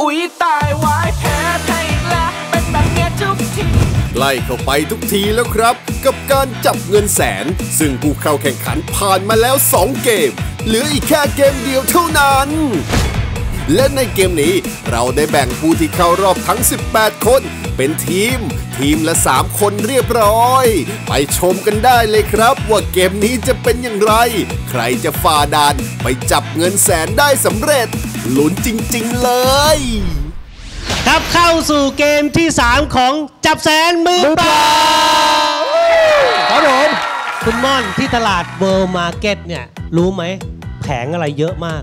อุ๊ยตายวายแพ้แพ้อีกแล้วเป็นแบบเนี้ยทุกทีใกล้เข้าไปทุกทีแล้วครับ กับการจับเงินแสน ซึ่งผู้เข้าแข่งขันผ่านมาแล้ว 2 เกม เหลืออีกแค่เกมเดียวเท่านั้น และในเกมนี้เราได้แบ่งผู้ที่เข้ารอบทั้ง 18 คน เป็นทีม ทีมละ 3 คนเรียบร้อย ไปชมกันได้เลยครับ ว่าเกมนี้จะเป็นอย่างไร ใครจะฝ่าด่านไปจับเงินแสนได้สำเร็จ ลุ้นจริง ๆ เลย ครับเข้าสู่เกมที่ 3 ของจับแสนมือเปล่าครับผมคุณม่อนที่ตลาดเวิลด์มาร์เก็ตเนี่ย รู้ไหมแผงอะไรเยอะมาก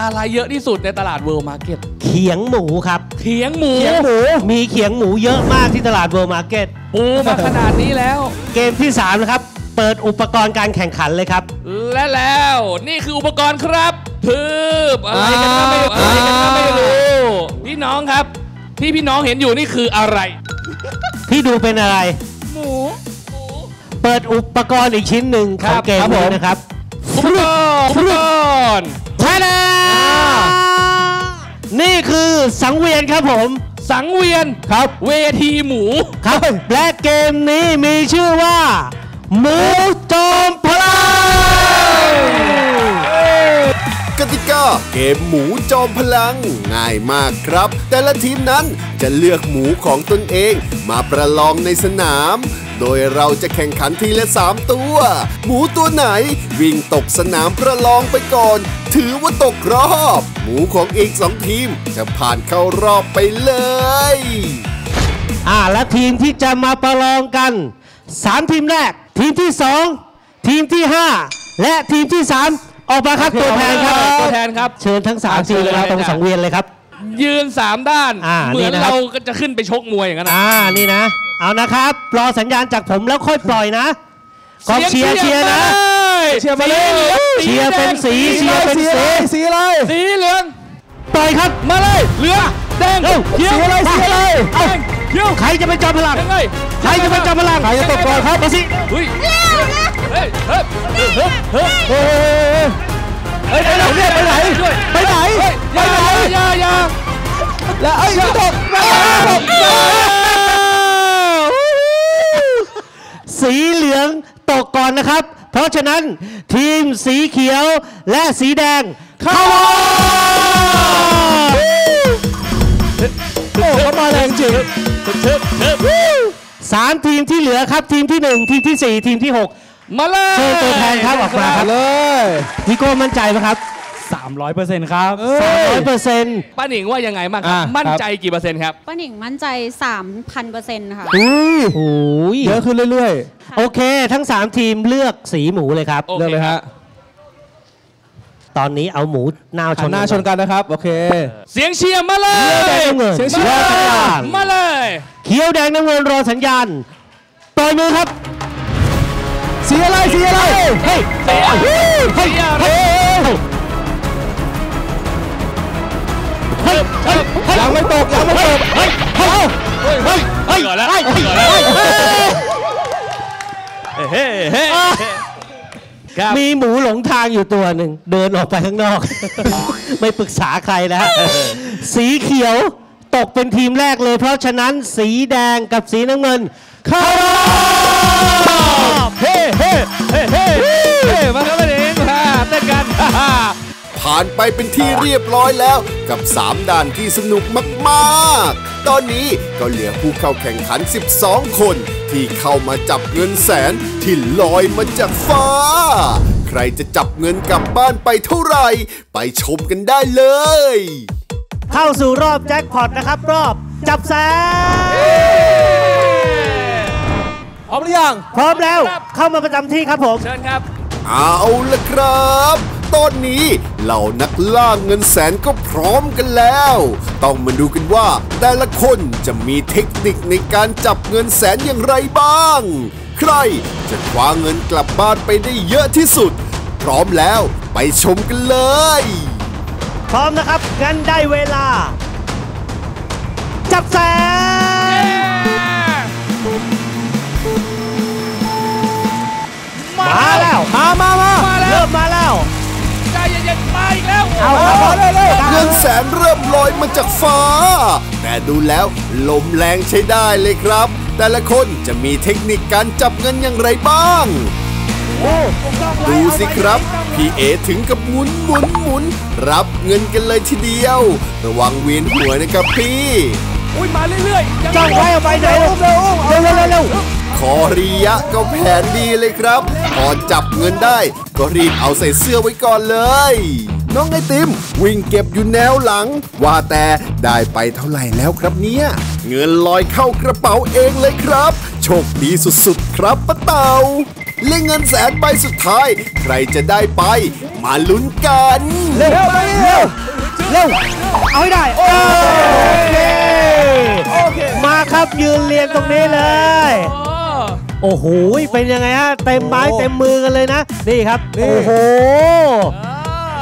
อะไรเยอะที่สุดในตลาดเวิลด์มาร์เก็ตเขียงหมูครับ เขียงหมูเขียงหมู มีเขียงหมูเยอะมากที่ตลาดเวิลด์มาร์เก็ตปูมาขนาดนี้แล้ว เกมที่ 3 นะครับ เปิดอุปกรณ์การแข่งขันเลยครับ และแล้วนี่คืออุปกรณ์ครับ พืบอะไรกันก็ไม่รู้อะไรกันก็ไม่รู้พี่น้องครับ ที่พี่น้องเห็นอยู่นี่คืออะไร ที่ดูเป็นอะไร หมูเปิดอุปกรณ์อีกชิ้นหนึ่งขครัองบเกมครับผนี้ม นะครับอุปกรณ์อุปกรณ์ใช่แล้วนี่คือสังเวียนครับผมสังเวียนครับ เวทีหมู ครับและเกมนี้มีชื่อว่า หมูโจมพลัง กติกาเกมหมูจอมพลัง ง่ายมากครับ แต่ละทีมนั้นจะเลือกหมูของตนเอง มาประลองในสนาม โดยเราจะแข่งขันทีละสามตัว หมูตัวไหนวิ่งตกสนามประลองไปก่อน ถือว่าตกรอบ หมูของอีกสองทีมจะผ่านเข้ารอบไปเลย อ่าและทีมที่จะมาประลองกัน 3 ทีมแรก ทีมที่ 2 ทีมที่ 5 และทีมที่ 3 ออกมาครับตัวแทนครับ ตัวแทนครับ เชิญทั้ง3ทีมเลยครับตรงสังเวียนเลยครับ ยืนสามด้านอ่าเหมือนนี่นะครับเราก็จะขึ้นไปชกมวยอย่างนั้นนะอ่านี่นะ เอานะครับ รอสัญญาณจากผมแล้วค่อยปล่อยนะกองเชียร์เชียร์นะเชียร์มาเลยเชียร์เป็นสีเชียร์เป็นสีสีอะไรสีเหลืองปล่อยครับมาเลยเหลือแดงเอ้าเขียวสีอะไรสีอะไรแดงเขียวใครจะเป็นจอมพลังยังไงใครจะเป็นจอมพลังใครจะตกก่อนครับมาสิเฮ้ยเฮ้ยเฮ้ยเฮ้ย เฮ้ยไปไหนเนี่ยไปไหนไปไหนไปไหนอย่าอย่าแล้วไอ้ยตกสีเหลืองตกก่อนนะครับ เพราะฉะนั้นทีมสีเขียวและสีแดงเข้ารอบโอ้เขามาแรงจริงสามทีมที่เหลือครับทีมที่หนึ่งทีมที่สี่ทีมที่หก มาเลยเชิญตัวแทนครับออกมาครับเลยพี่โก้มั่นใจไหมครับ 300เปอร์เซ็นต์ครับสามร้อยเปอร์เซ็นต์ป้าหนิงว่ายังไงบ้างครับมั่นใจกี่เปอร์เซ็นต์ครับ ป้าหนิงมั่นใจ 3,000%ค่ะ อุ้ยโอ้ยเยอะขึ้นเรื่อยโอเค ทั้ง 3 ทีมเลือกสีหมูเลยครับ โอๆเค เรื่องเลยฮะตอนนี้เอาหมูหน้าชหันนหน้าชนกันนะครับ โอเค เสียงเชียร์มาเลเขียวยแดงน้ำเงินเสียงเชียร์รอสัญญาณมาเลย เขียวแดงน้ำเงินรอสัญญาณปล่อยมือครับ สีอะไรสีอะไร เฮ้ยเสียเฮ้ยเสียเฮ้ยเฮ้ยเฮ้ยเฮ้ยยังไม่ตกยังไม่ตกเฮ้ยเฮ้ยเฮ้ยเฮ้ยเฮ้ยก่อนแล้วเฮ้ยก่อนแล้วเฮ้ยเฮ้ยเฮ้เฮ้ครับมีหมูหลงทางอยู่ตัวหนึ่งเดินออกไปข้างนอก ไม่ปรึกษาใครแล้วสีเขียวตกเป็นทีมแรกเลย เพราะฉะนั้นสีแดงกับสีน้ำเงินเข้ารอบ ผ่านไปเป็นที่เรียบร้อยแล้ว กับ 3 ด่านที่สนุกมากๆ ตอนนี้ก็เหลือผู้เข้าแข่งขัน 12 คน ที่เข้ามาจับเงินแสนที่ลอยมาจากฟ้า ใครจะจับเงินกลับบ้านไปเท่าไหร่ ไปชมกันได้เลย เข้าสู่รอบแจ็คพอตนะครับ รอบจับแสนพร้อมหรือยัง พร้อมแล้ว เข้ามาประจำที่ครับผม เชิญครับ เอาละครับ ตอนนี้เหล่านักล่าเงินแสนก็พร้อมกันแล้ว ต้องมาดูกันว่าแต่ละคนจะมีเทคนิคในการจับเงินแสนอย่างไรบ้าง ใครจะคว้าเงินกลับบ้านไปได้เยอะที่สุด พร้อมแล้วไปชมกันเลย พร้อมนะครับ งั้นได้เวลา จับแสนมาแล้ว มามามา ย็นๆมาอีกแล้วเอาเอาเลยเงินแสนเริ่มลอยมาจากฟ้า แต่ดูแล้วลมแรงใช้ได้เลยครับ แต่ละคนจะมีเทคนิคการจับเงินอย่างไรบ้างดูสิครับ พี่เอถึงกับหมุนหมุนหมุน รับเงินกันเลยทีเดียว ระวังเวียนหัวนะครับพี่ อุ้ยมาเรื่อยๆจ้องไว้เอาไปไหนเร็วเร็วเร็วเร็วเร็ว คอริยะก็แผนดีเลยครับ พอจับเงินได้ ก็รีบเอาใส่เสื้อไว้ก่อนเลย น้องไอติม วิ่งเก็บอยู่แนวหลัง ว่าแต่ได้ไปเท่าไหร่แล้วครับเนี่ย เงินลอยเข้ากระเป๋าเองเลยครับ โชคดีสุดๆครับป้าเต่าและเงินแสนใบสุดท้าย ใครจะได้ไป มาลุ้นกัน เร็วเร็วเร็วเอาให้ได้ โอเค มาครับยืนเรียงตรงนี้เลย โอ้โอ้โหเป็นยังไงฮะเต็มไม้เต็มมือกันเลยนะ นี่ครับนี่โอ้โห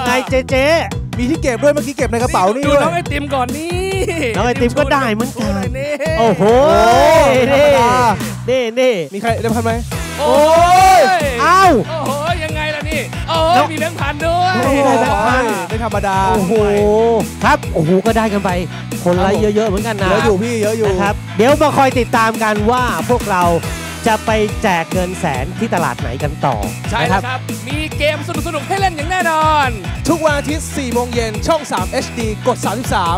ไงเจเจมีที่เก็บด้วยเมื่อกี้เก็บในกระเป๋านี่ดูด้วยน้องไอติมก่อนนี่น้องไอติมก็ได้เหมือนกันนี่โอ้โหธรรมดานี่นี่มีใครได้พันไหมโอ้ยเอ้าโอ้โหยังไงล่ะนี่โอ้ยมีแบงค์พันด้วยโอ้โหได้แบงค์พันไม่ธรรมดาโอ้โหครับโอ้โหก็ได้กันไป คนไลค์เยอะๆเหมือนกันนะเยอะอยู่พี่เยอะอยู่นะครับเดี๋ยวมาคอยติดตามกันว่าพวกเรา จะไปแจกเงินแสนที่ตลาดไหนกันต่อใช่นะคแล้รัวครับ มีเกมสนุกๆ ให้เล่นอย่างแน่นอน ทุกวันอาทิตย์4โมงเย็นช่อง 3 HD กด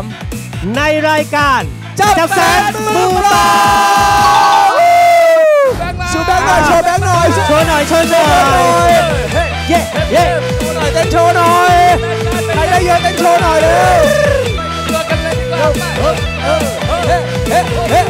33 ในรายการจับแสนมือเปล่าชูแบงค์หน่อยโชว์แบงค์หน่อยโชว์หน่อยโชว์หน่อยเย้เย้โชว์หน่อยเต้นโชว์หน่อยใครได้เยอะเต้นโชว์หน่อยเร็วตัวกันเลยดีกว่า เฮ้เฮ้เฮ้